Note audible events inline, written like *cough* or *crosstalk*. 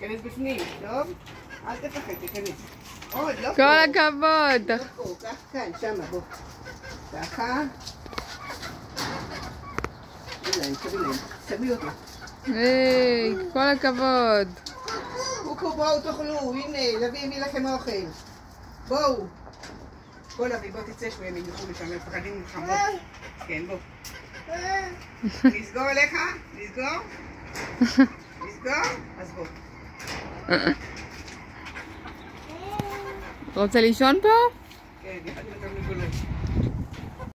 תיכנס בפנים, טוב? אל תפחד, תיכנס. עוד, לא. כל הכבוד. לא פה, קח כאן, שמה, בוא. ככה. תביא אותו. היי, כל הכבוד. קוקו, בואו תאכלו, הנה, לביא הביא לכם אוכל. בואו. בוא לביא, בוא תצא שהם ילכו לשם, הם מפחדים ממך, כן, בוא. *laughs* לסגור עליך? לסגור? לסגור? *laughs* רוצה לישון פה? כן.